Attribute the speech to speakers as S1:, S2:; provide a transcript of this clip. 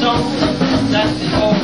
S1: song that's the old